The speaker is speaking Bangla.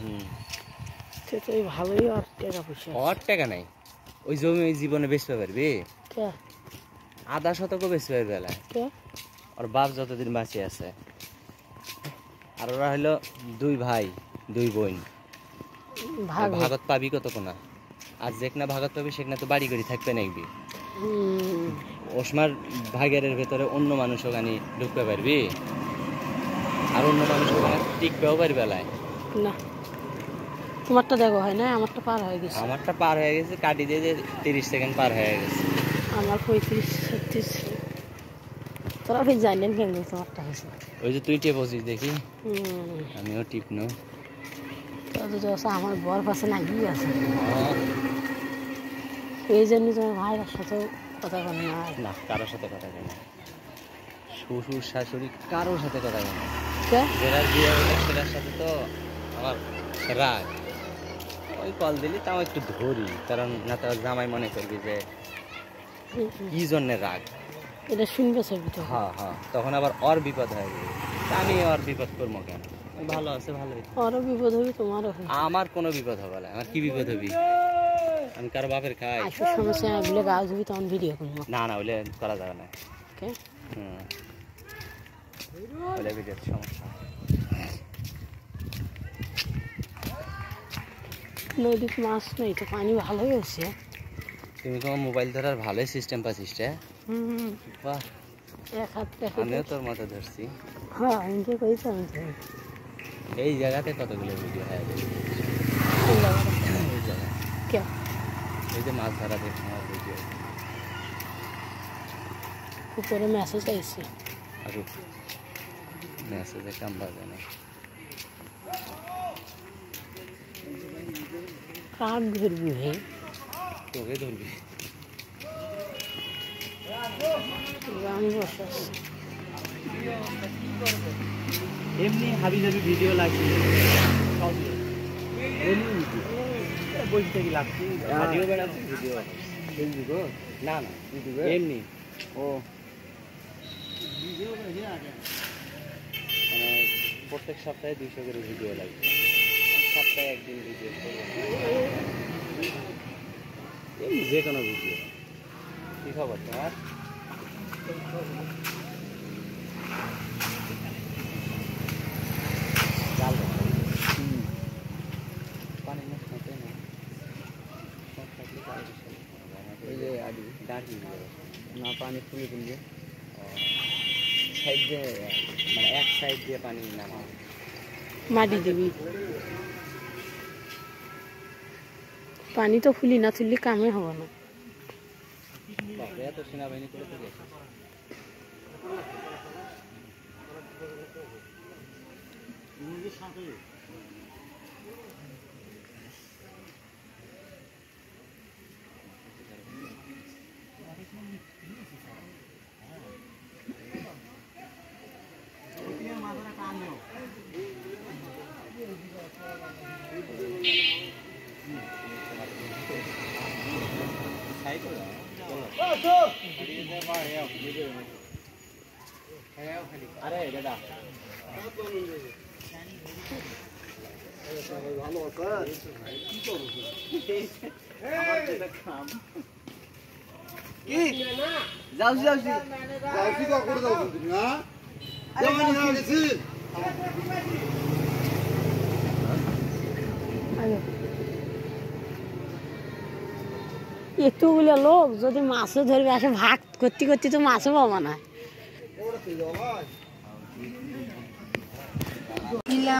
হুম সে তো ভালোই আর টাকা পয়সা ওর টাকা নাই। ওই জমি ওই জীবনে বেচতে পারবি? আধা শতকও বেচতে পারবি বেলায় ওর বাপ যতদিন বাঁচে আছে। আর ওরা হলো দুই ভাই দুই বোন। ভাগত পাবি কত কোনা? আর যেখানে ভাগত পাবি সেখানে তো বাড়ি করি থাকবে নাকবি হুম, ওসমার ভাগের ভেতরে অন্য মানুষ ওখানে ঢুকতে পারবি। আর অন্য মানুষ ওখানে টিকবেও পারবি বেলায় না। তোমারটা দেখো হয় না? আমারটা পার হয়ে গেছে। আমারটা পার হয়ে গেছে কাটি দিয়ে তিরিশ সেকেন্ড পার হয়ে গেছে। আমার পঁয়ত্রিশ ছত্রিশ। তোরা ফির জানলেন কেন তোমারটা হয়েছে? ওই যে তুই টেপ বসিস দেখি? আমিও তো যখন আমার বর পাশে নাগিয়ে আছে? এই জন্য তোমার ভাইয়ের সাথে কথা বল না। না কারোর সাথে কথা কেন শ্বশুর শাশুড়ি কারোর সাথে কথা কেন কে? যেটার বিয়ে সেটার সাথে তো আমার রাগ। ওই কল দিলি তাও একটু ধরি কারণ না তো জামাই মনে করবি যে কি জন্যে রাগ? এটা শুনবে ছবি তো। হ্যাঁ হ্যাঁ তখন আবার ওর বিপদ হয়ে যাবে। আমি ওর বিপদ করব কেন? ভালো আছে ভালোই। ওরও বিপদ হবে তোমারও হবে। আমার কোনো বিপদ হবে না। আমার কি বিপদ হবি? আমি কারও বাপের খাই। সমস্যা বলে গাছ ধুবি তখন ভিডিও করব। না না ওইলে করা যাবে না। ওকে হুম। ওইলে ভিডিওর সমস্যা। নদীতে মাছ নেই তো পানি ভালোই আছে তুমি তোমার মোবাইল ধরার ভালোই সিস্টেম পাচ্ছিস রে হুম বাহ। এক হাত এক আমিও তোর মতো ধরছি হ্যাঁ আমি তো কইছি আমি তো এই জায়গাতে কতগুলো ভিডিও হয় এই জায়গাটা। এই জায়গা কে এই যে মাছ ধরা দেখে আমার ভিডিও উপরে মেসেজ আইছে আর মেসেজে কাম বাজে না? কাক ধরবি ভাই? তোকে ধরবি। এমনি হাবি জাবি ভিডিও লাগছে বলতে কি? লাগছে ভিডিও বেড়াচ্ছি। ভিডিও না না এমনি। ও। মানে প্রত্যেক সপ্তাহে দুইশো করে ভিডিও লাগবে। সপ্তাহে একদিন ভিডিও যে কোনো ভিডিও কি খবর তোমার? না। পানি ফুলে তুলবে সাইড দিয়ে মানে এক সাইড দিয়ে পানি নামা মাটি দিবি। পানি তো ফুলি না তুললে কামে হবে না। বাপরে এত সেনাবাহিনী করে থেকে এসেছে যাওছি যাওছি যাওছি করে যাও তুমি হ্যাঁ জমানি হয়ে গেছি আগে এতগুলো লোক যদি মাছও ধরবে আসে ভাগ করতে করতে তো মাছও পাবো না।